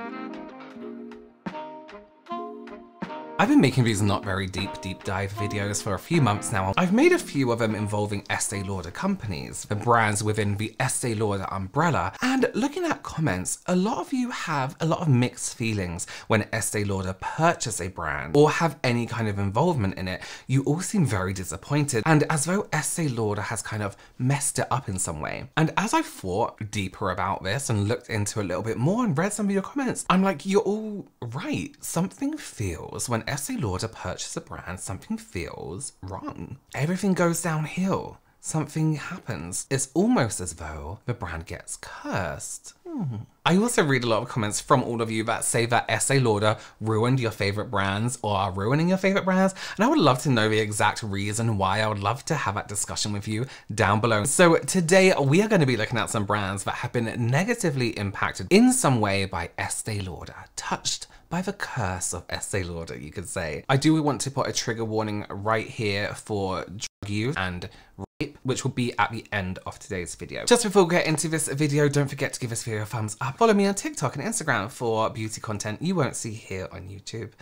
thank you I've been making these not very deep, deep dive videos for a few months now. I've made a few of them involving Estee Lauder companies, the brands within the Estee Lauder umbrella, and looking at comments, a lot of you have a lot of mixed feelings when Estee Lauder purchase a brand or have any kind of involvement in it. You all seem very disappointed and as though Estee Lauder has kind of messed it up in some way. And as I thought deeper about this and looked into a little bit more and read some of your comments, I'm like, you're all right. Something feels when Estee Lauder purchase a brand, something feels wrong. Everything goes downhill. Something happens. It's almost as though the brand gets cursed. Hmm. I also read a lot of comments from all of you that say that Estee Lauder ruined your favorite brands or are ruining your favorite brands. And I would love to know the exact reason why. I would love to have that discussion with you down below. So today we are going to be looking at some brands that have been negatively impacted in some way by Estee Lauder, touched by the curse of Estee Lauder, you could say. I do want to put a trigger warning right here for drug use and which will be at the end of today's video. Just before we get into this video, don't forget to give this video a thumbs up. Follow me on TikTok and Instagram for beauty content you won't see here on YouTube.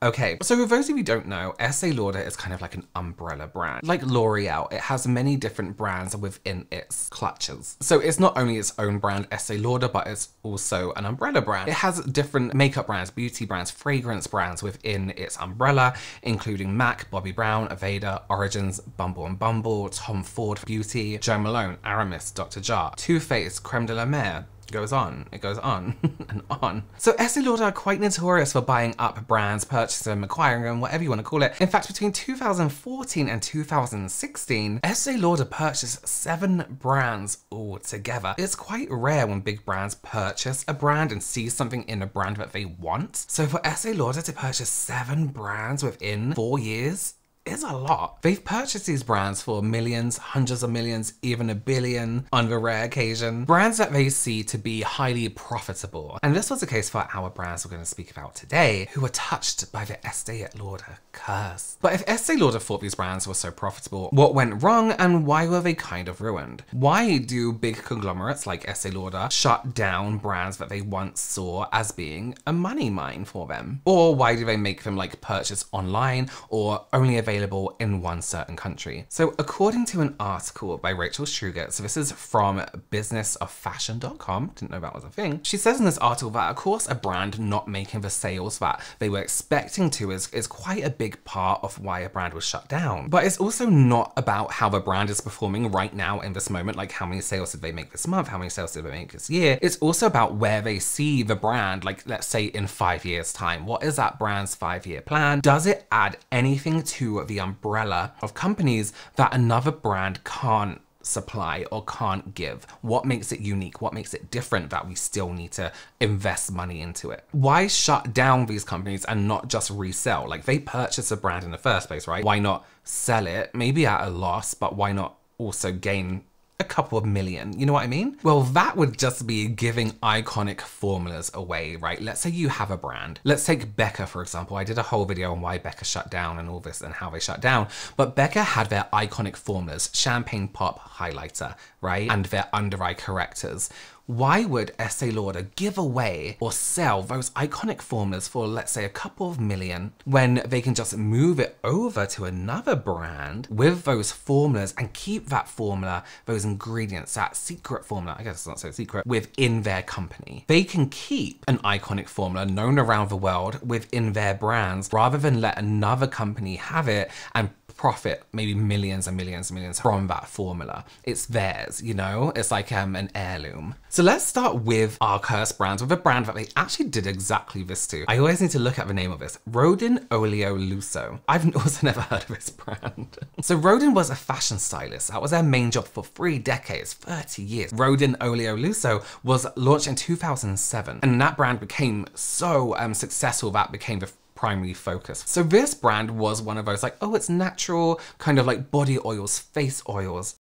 Okay, so for those of you who don't know, Estee Lauder is kind of like an umbrella brand. Like L'Oreal, it has many different brands within its clutches. So it's not only its own brand, Estee Lauder, but it's also an umbrella brand. It has different makeup brands, beauty brands, fragrance brands within its umbrella, including MAC, Bobbi Brown, Aveda, Origins, Bumble and Bumble, Tom Ford Beauty, Jo Malone, Aramis, Dr. Jart, Too Faced, Creme de la Mer, goes on, it goes on and on. So Estee Lauder are quite notorious for buying up brands, purchasing them, acquiring them, whatever you want to call it. In fact, between 2014 and 2016, Estee Lauder purchased seven brands altogether. It's quite rare when big brands purchase a brand and see something in a brand that they want. So for Estee Lauder to purchase seven brands within four years is a lot. They've purchased these brands for millions, hundreds of millions, even a billion on the rare occasion. Brands that they see to be highly profitable. And this was the case for our brands we're going to speak about today, who were touched by the Estee Lauder curse. But if Estee Lauder thought these brands were so profitable, what went wrong and why were they kind of ruined? Why do big conglomerates like Estee Lauder shut down brands that they once saw as being a money mine for them? Or why do they make them like purchase online or only available in one certain country? So according to an article by Rachel Strugatz, so this is from businessoffashion.com, didn't know that was a thing. She says in this article that of course a brand not making the sales that they were expecting to is, is quite a big big part of why a brand was shut down. But it's also not about how the brand is performing right now in this moment, like how many sales did they make this month, how many sales did they make this year. It's also about where they see the brand, like let's say in five years time. What is that brand's five year plan? Does it add anything to the umbrella of companies that another brand can't supply or can't give? What makes it unique? What makes it different that we still need to invest money into it? Why shut down these companies and not just resell? Like they purchased a brand in the first place, right? Why not sell it? Maybe at a loss, but why not also gain a couple of million, you know what I mean? Well, that would just be giving iconic formulas away, right? Let's say you have a brand. Let's take Becca, for example. I did a whole video on why Becca shut down and all this and how they shut down. But Becca had their iconic formulas, champagne pop highlighter, right? And their under eye correctors why would Estee Lauder give away or sell those iconic formulas for, let's say, a couple of million when they can just move it over to another brand with those formulas and keep that formula, those ingredients, that secret formula, I guess it's not so secret, within their company? They can keep an iconic formula known around the world within their brands rather than let another company have it and profit maybe millions and millions and millions from that formula. It's theirs, you know? It's like um, an heirloom. So let's start with our curse brands, with a brand that they actually did exactly this to. I always need to look at the name of this. Rodin Olio Lusso. I've also never heard of this brand. so Rodin was a fashion stylist. That was their main job for three decades, 30 years. Rodin Olio Lusso was launched in 2007 and that brand became so um, successful that became the primary focus. So this brand was one of those like, oh, it's natural, kind of like body oils, face oils.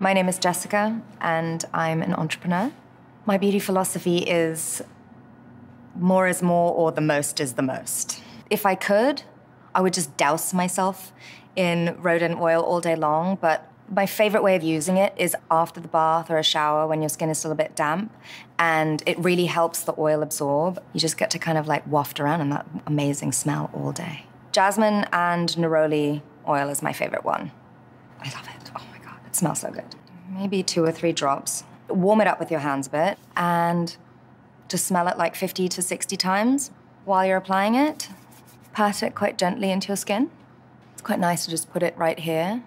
My name is Jessica, and I'm an entrepreneur. My beauty philosophy is more is more, or the most is the most. If I could, I would just douse myself in Rodin oil all day long, but My favorite way of using it is after the bath or a shower when your skin is still a bit damp, and it really helps the oil absorb. You just get to kind of like waft around in that amazing smell all day. Jasmine and neroli oil is my favorite one. I love it. Smells so good. Maybe two or three drops. Warm it up with your hands a bit and just smell it like 50 to 60 times while you're applying it. Pat it quite gently into your skin. It's quite nice to just put it right here.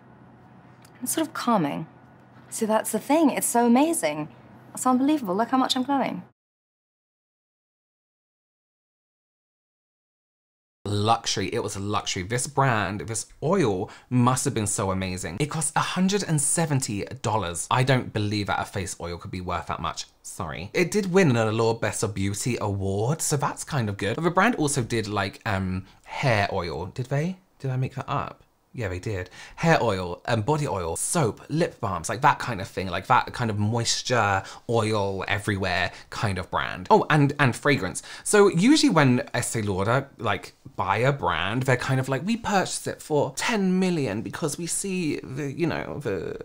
It's sort of calming. See, that's the thing. It's so amazing. It's unbelievable. Look how much I'm glowing. Luxury. It was a luxury. This brand, this oil must have been so amazing. It cost $170. I don't believe that a face oil could be worth that much. Sorry. It did win an Allure Best of Beauty award, so that's kind of good. But the brand also did like um hair oil. Did they? Did I make that up? Yeah, they did. Hair oil and body oil, soap, lip balms, like that kind of thing, like that kind of moisture, oil everywhere kind of brand. Oh, and and fragrance. So usually when Estee Lauder like buy a brand, they're kind of like we purchase it for 10 million because we see the you know the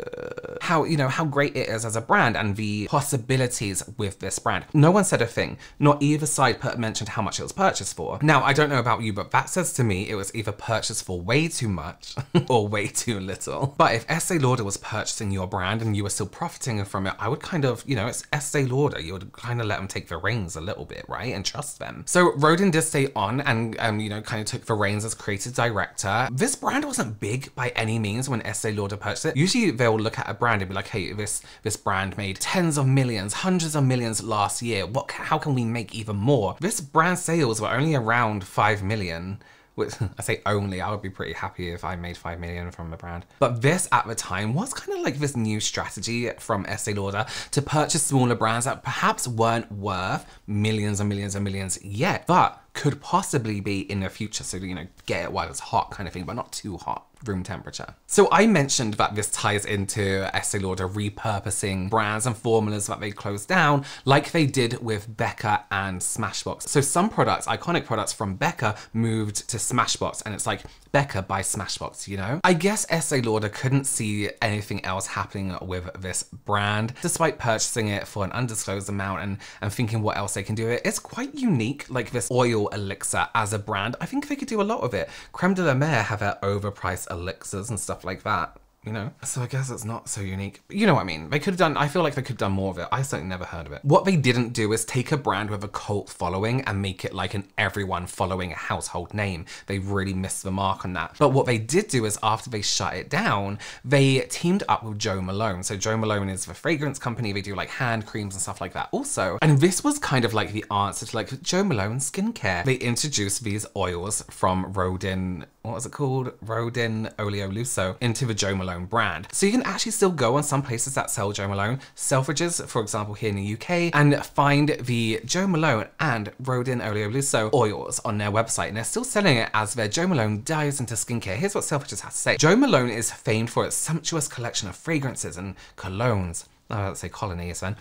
how you know how great it is as a brand and the possibilities with this brand. No one said a thing. Not either side mentioned how much it was purchased for. Now I don't know about you, but that says to me it was either purchased for way too much or way too little. But if Estee Lauder was purchasing your brand and you were still profiting from it, I would kind of, you know, it's Estee Lauder. You would kind of let them take the reins a little bit, right? And trust them. So Rodin did stay on and, um, you know, kind of took the reins as creative director. This brand wasn't big by any means when Estee Lauder purchased it. Usually they'll look at a brand and be like, hey, this, this brand made tens of millions, hundreds of millions last year. What, how can we make even more? This brand sales were only around 5 million which I say only, I would be pretty happy if I made 5 million from a brand. But this at the time was kind of like this new strategy from Estee Lauder to purchase smaller brands that perhaps weren't worth millions and millions and millions yet, but could possibly be in the future. So, you know, get it while it's hot kind of thing, but not too hot room temperature. So I mentioned that this ties into Estee Lauder repurposing brands and formulas that they closed down like they did with Becca and Smashbox. So some products, iconic products from Becca moved to Smashbox and it's like Becca by Smashbox, you know? I guess Estee Lauder couldn't see anything else happening with this brand, despite purchasing it for an undisclosed amount and, and thinking what else they can do it. It's quite unique, like this oil elixir as a brand. I think they could do a lot of it. Creme de la Mer have their overpriced elixirs and stuff like that you know? So I guess it's not so unique. You know what I mean? They could have done, I feel like they could have done more of it. I certainly never heard of it. What they didn't do is take a brand with a cult following and make it like an everyone following a household name. They really missed the mark on that. But what they did do is after they shut it down, they teamed up with Jo Malone. So Jo Malone is the fragrance company. They do like hand creams and stuff like that also. And this was kind of like the answer to like Jo Malone skincare. They introduced these oils from Rodin what was it called? Rodin Olio Lusso into the Jo Malone brand. So you can actually still go on some places that sell Jo Malone, Selfridges, for example, here in the UK, and find the Jo Malone and Rodin Olio Lusso oils on their website. And they're still selling it as their Jo Malone dives into skincare. Here's what Selfridges has to say. Jo Malone is famed for its sumptuous collection of fragrances and colognes. Oh, let's say colonies then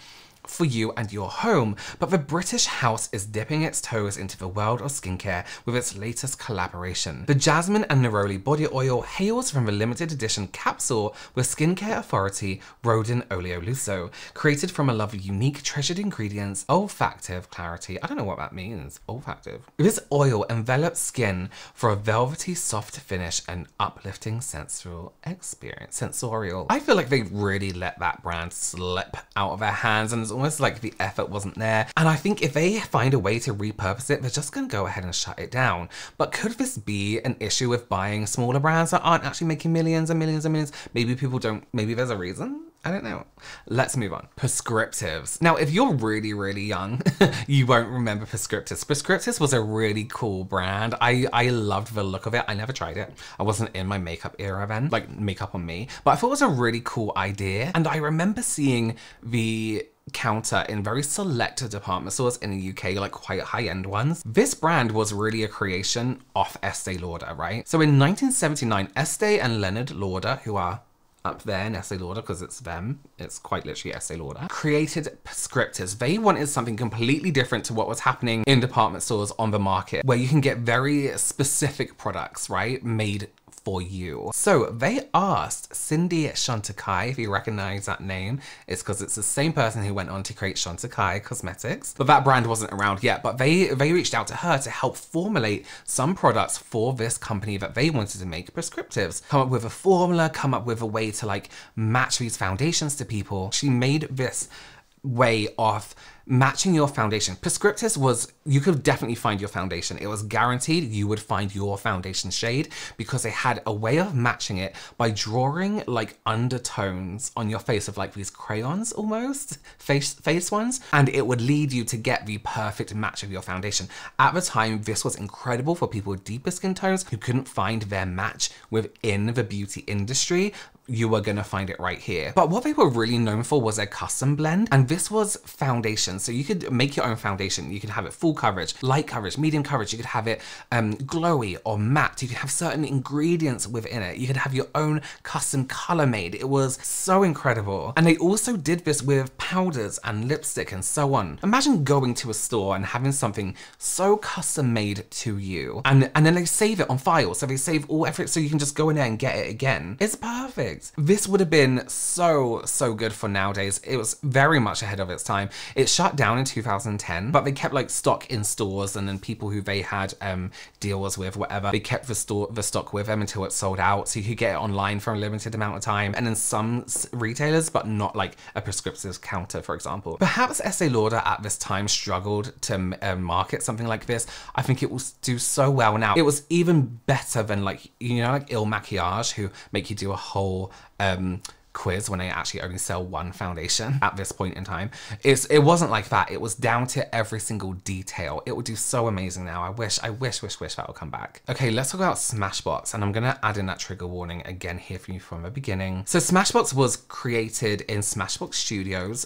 for you and your home, but the British house is dipping its toes into the world of skincare with its latest collaboration. The Jasmine and Neroli body oil hails from the limited edition capsule with skincare authority Rodin Olio Lusso, created from a love of unique treasured ingredients, olfactive clarity. I don't know what that means, olfactive. This oil envelops skin for a velvety soft finish and uplifting sensual experience, sensorial. I feel like they really let that brand slip out of their hands and almost like the effort wasn't there. And I think if they find a way to repurpose it, they're just gonna go ahead and shut it down. But could this be an issue with buying smaller brands that aren't actually making millions and millions and millions? Maybe people don't, maybe there's a reason? I don't know. Let's move on. Prescriptives. Now, if you're really, really young, you won't remember Prescriptives. Prescriptives was a really cool brand. I, I loved the look of it. I never tried it. I wasn't in my makeup era then, like makeup on me, but I thought it was a really cool idea. And I remember seeing the counter in very select department stores in the UK, like quite high-end ones. This brand was really a creation of Estee Lauder, right? So in 1979, Estee and Leonard Lauder, who are up there in Estee Lauder because it's them. It's quite literally Estee Lauder. Created prescriptives. They wanted something completely different to what was happening in department stores on the market where you can get very specific products, right? Made for you. So they asked Cindy Shantakai, if you recognize that name, it's because it's the same person who went on to create Shantakai Cosmetics. But that brand wasn't around yet, but they, they reached out to her to help formulate some products for this company that they wanted to make prescriptives. Come up with a formula, come up with a way to like match these foundations to people. She made this way of matching your foundation. Prescriptives was, you could definitely find your foundation. It was guaranteed you would find your foundation shade because they had a way of matching it by drawing like undertones on your face of like these crayons almost, face, face ones, and it would lead you to get the perfect match of your foundation. At the time, this was incredible for people with deeper skin tones who couldn't find their match within the beauty industry you were gonna find it right here. But what they were really known for was their custom blend, and this was foundation. So you could make your own foundation. You could have it full coverage, light coverage, medium coverage. You could have it um, glowy or matte. You could have certain ingredients within it. You could have your own custom color made. It was so incredible. And they also did this with powders and lipstick and so on. Imagine going to a store and having something so custom made to you, and and then they save it on file. So they save all everything, so you can just go in there and get it again. It's perfect. This would have been so, so good for nowadays. It was very much ahead of its time. It shut down in 2010, but they kept like stock in stores and then people who they had um, deals with, whatever, they kept the, store, the stock with them until it sold out. So you could get it online for a limited amount of time. And then some retailers, but not like a prescriptive counter, for example. Perhaps Estee Lauder at this time struggled to uh, market something like this. I think it will do so well now. It was even better than like, you know, like Il Makiage who make you do a whole um, quiz when I actually only sell one foundation at this point in time. It's, it wasn't like that. It was down to every single detail. It would do so amazing now. I wish, I wish, wish, wish that would come back. Okay, let's talk about Smashbox. And I'm gonna add in that trigger warning again here for you from the beginning. So Smashbox was created in Smashbox Studios.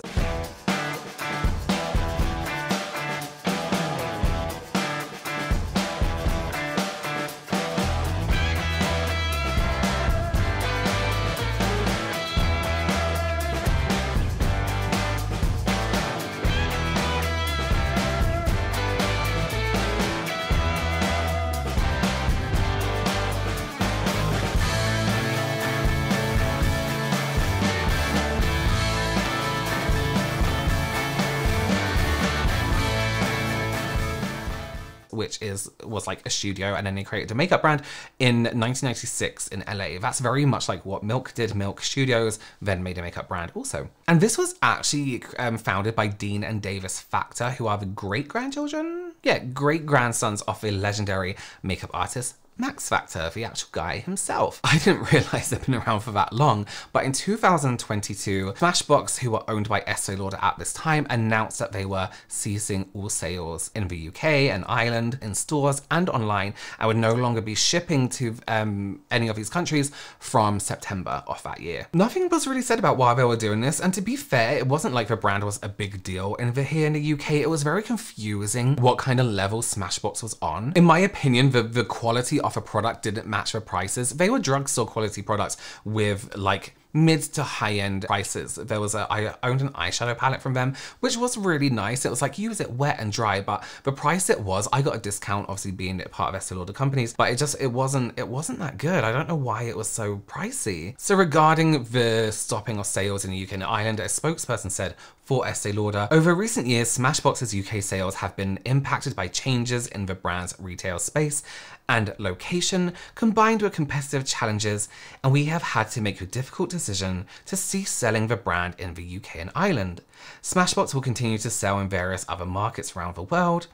Which is was like a studio and then they created a makeup brand in 1996 in LA. That's very much like what Milk did. Milk Studios then made a makeup brand also. And this was actually um, founded by Dean and Davis Factor, who are the great grandchildren? Yeah, great grandsons of the legendary makeup artist Max Factor, the actual guy himself. I didn't realize they'd been around for that long, but in 2022, Smashbox, who were owned by Estee Lauder at this time, announced that they were ceasing all sales in the UK and Ireland, in stores and online, and would no longer be shipping to um, any of these countries from September of that year. Nothing was really said about why they were doing this, and to be fair, it wasn't like the brand was a big deal. And here in the UK, it was very confusing what kind of level Smashbox was on. In my opinion, the, the quality of a product didn't match the prices. They were drugstore quality products with like mid to high end prices. There was a, I owned an eyeshadow palette from them, which was really nice. It was like, use it wet and dry, but the price it was, I got a discount, obviously being part of Estee Lauder companies, but it just, it wasn't, it wasn't that good. I don't know why it was so pricey. So regarding the stopping of sales in the UK and Ireland, a spokesperson said, for Estee Lauder. Over recent years, Smashbox's UK sales have been impacted by changes in the brand's retail space and location, combined with competitive challenges, and we have had to make a difficult decision to cease selling the brand in the UK and Ireland. Smashbox will continue to sell in various other markets around the world.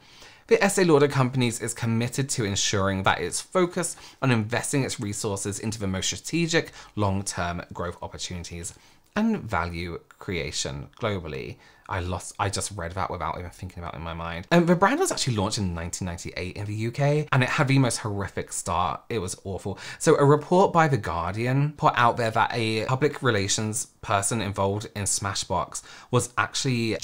The Estee Lauder Companies is committed to ensuring that it's focused on investing its resources into the most strategic long-term growth opportunities and value creation globally. I lost, I just read that without even thinking about it in my mind. And the brand was actually launched in 1998 in the UK and it had the most horrific start. It was awful. So a report by The Guardian put out there that a public relations person involved in Smashbox was actually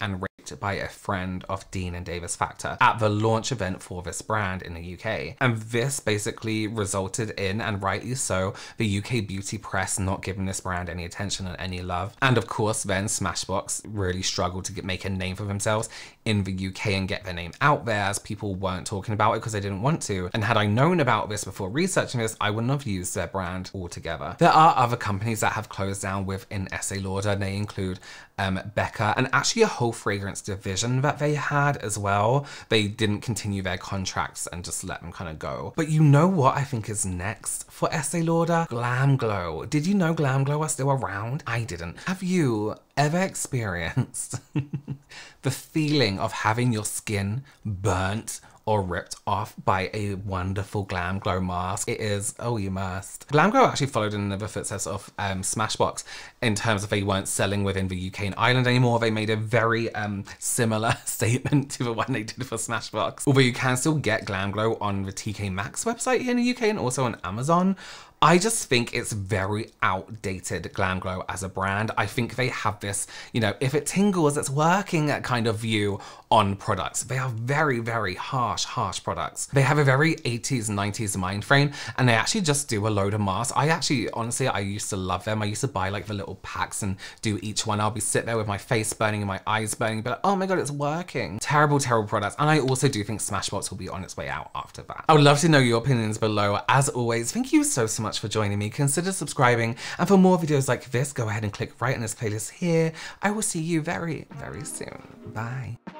and raped by a friend of Dean and Davis Factor at the launch event for this brand in the UK. And this basically resulted in, and rightly so, the UK beauty press not giving this brand any attention and any love. And of course, then Smashbox really struggled to get, make a name for themselves in the UK and get their name out there as people weren't talking about it because they didn't want to. And had I known about this before researching this, I wouldn't have used their brand altogether. There are other companies that have closed down within Estee Lauder. They include um, Becca and actually a whole fragrance division that they had as well. They didn't continue their contracts and just let them kind of go. But you know what I think is next for Estee Lauder? Glam Glow. Did you know Glam Glow are still around? I didn't. Have you ever experienced the feeling of having your skin burnt or ripped off by a wonderful Glam Glow mask. It is, oh, you must. Glam Glow actually followed in the footsteps of um, Smashbox in terms of they weren't selling within the UK and Ireland anymore. They made a very um, similar statement to the one they did for Smashbox. Although you can still get Glam Glow on the TK Maxx website here in the UK and also on Amazon. I just think it's very outdated Glam Glow as a brand. I think they have this, you know, if it tingles, it's working kind of view on products. They are very, very harsh, harsh products. They have a very 80s, 90s mind frame, and they actually just do a load of masks. I actually, honestly, I used to love them. I used to buy like the little packs and do each one. I'll be sit there with my face burning and my eyes burning, but like, oh my God, it's working. Terrible, terrible products. And I also do think Smashbox will be on its way out after that. I would love to know your opinions below. As always, thank you so, so much for joining me. Consider subscribing. And for more videos like this, go ahead and click right in this playlist here. I will see you very, very soon. Bye.